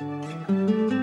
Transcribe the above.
Música